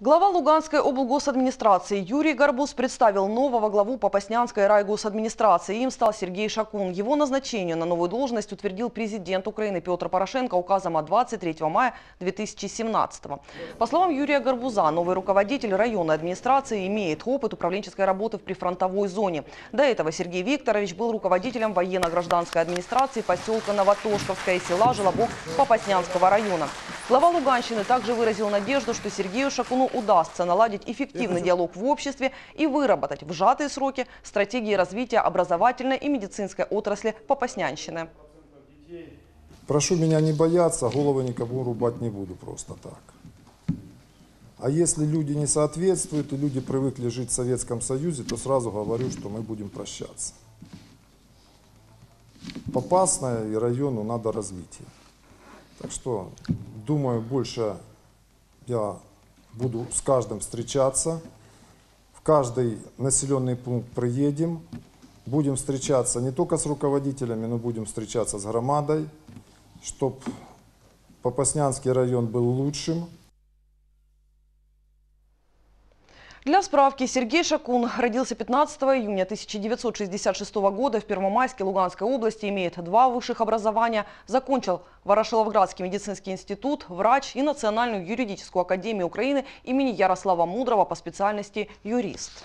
Глава Луганской облгосадминистрации Юрий Горбуз представил нового главу Попаснянской райгосадминистрации. Им стал Сергей Шакун. Его назначение на новую должность утвердил президент Украины Петр Порошенко указом от 23 мая 2017 По словам Юрия Горбуза, новый руководитель районной администрации имеет опыт управленческой работы в прифронтовой зоне. До этого Сергей Викторович был руководителем военно-гражданской администрации поселка Новотошковская и села Желобок Попаснянского района. Глава Луганщины также выразил надежду, что Сергею Шакуну удастся наладить эффективный диалог в обществе и выработать в сжатые сроки стратегии развития образовательной и медицинской отрасли Попаснянщины. Прошу меня не бояться, головы никому рубать не буду просто так. А если люди не соответствуют и люди привыкли жить в Советском Союзе, то сразу говорю, что мы будем прощаться. Попасная и району надо развитие. Так что, думаю, больше я буду с каждым встречаться. В каждый населенный пункт приедем. Будем встречаться не только с руководителями, но будем встречаться с громадой, чтобы Попаснянский район был лучшим, Для справки, Сергей Шакун родился 15 июня 1966 года в Первомайске Луганской области, имеет два высших образования, закончил Ворошиловградский медицинский институт, врач и Национальную юридическую академию Украины имени Ярослава Мудрого по специальности юрист.